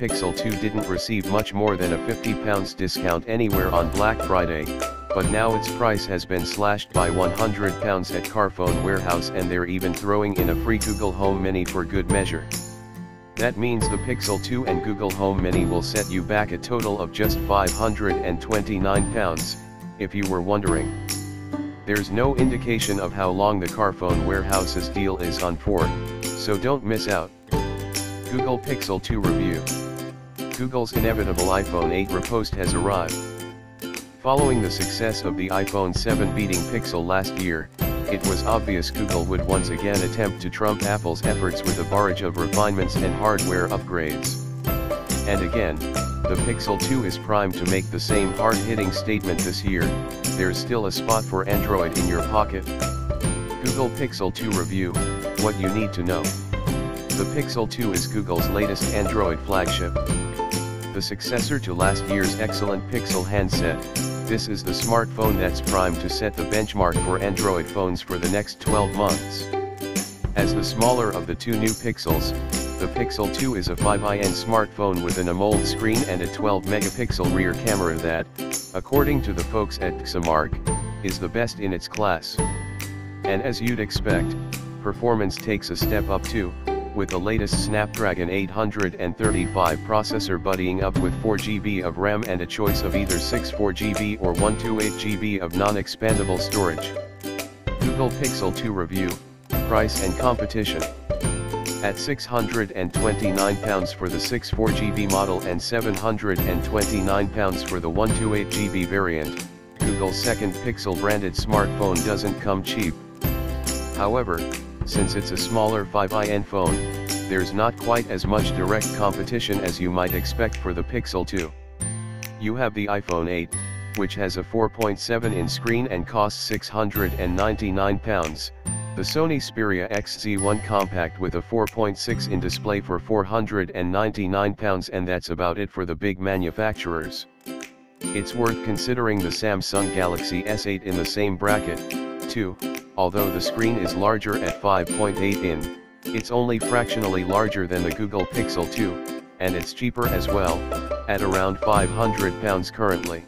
Pixel 2 didn't receive much more than a £50 discount anywhere on Black Friday, but now its price has been slashed by £100 at Carphone Warehouse and they're even throwing in a free Google Home Mini for good measure. That means the Pixel 2 and Google Home Mini will set you back a total of just £529, if you were wondering. There's no indication of how long the Carphone Warehouse's deal is on for, so don't miss out. Google Pixel 2 Review Google's inevitable iPhone 8 repost has arrived. Following the success of the iPhone 7 beating Pixel last year, it was obvious Google would once again attempt to trump Apple's efforts with a barrage of refinements and hardware upgrades. And again, the Pixel 2 is primed to make the same hard-hitting statement this year, there's still a spot for Android in your pocket. Google Pixel 2 Review, what you need to know. The Pixel 2 is Google's latest Android flagship. The successor to last year's excellent Pixel handset, this is the smartphone that's primed to set the benchmark for Android phones for the next 12 months. As the smaller of the two new Pixels, the Pixel 2 is a 5IN smartphone with an AMOLED screen and a 12-megapixel rear camera that, according to the folks at Pixelmark, is the best in its class. And as you'd expect, performance takes a step up too, with the latest Snapdragon 835 processor buddying up with 4GB of RAM and a choice of either 64GB or 128GB of non-expandable storage. Google Pixel 2 Review, Price and Competition at £629 for the 64GB model and £729 for the 128GB variant, Google's second Pixel branded smartphone doesn't come cheap. However, since it's a smaller 5IN phone, there's not quite as much direct competition as you might expect for the Pixel 2. You have the iPhone 8, which has a 4.7 in screen and costs £699, the Sony Xperia XZ1 Compact with a 4.6 in display for £499 and that's about it for the big manufacturers. It's worth considering the Samsung Galaxy S8 in the same bracket, too, although the screen is larger at 5.8 in, it's only fractionally larger than the Google Pixel 2, and it's cheaper as well, at around £500 currently.